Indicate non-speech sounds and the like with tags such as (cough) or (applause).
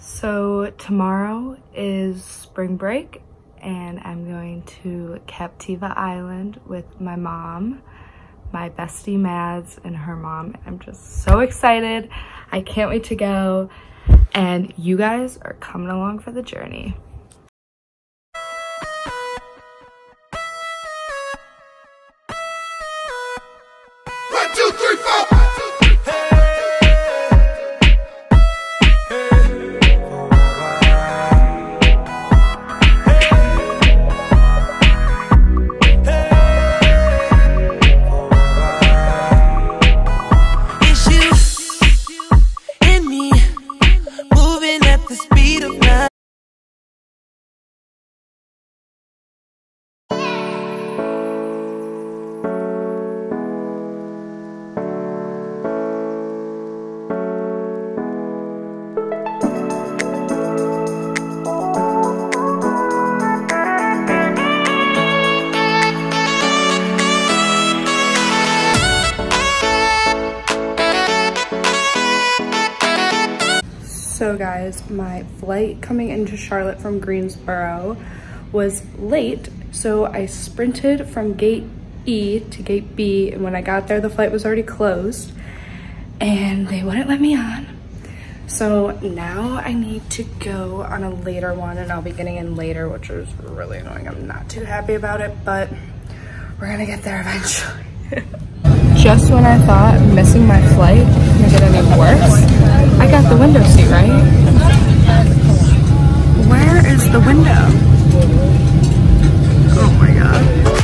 So tomorrow is spring break and I'm going to Captiva Island with my mom, my bestie Mads and her mom. I'm just so excited. I can't wait to go and you guys are coming along for the journey. So guys, my flight coming into Charlotte from Greensboro was late, so I sprinted from gate E to gate B, and when I got there, the flight was already closed, and they wouldn't let me on. So now I need to go on a later one, and I'll be getting in later, which is really annoying. I'm not too happy about it, but we're gonna get there eventually. (laughs) Just when I thought missing my flight couldn't get any worse, window seat, right? Where is the window? Oh my god.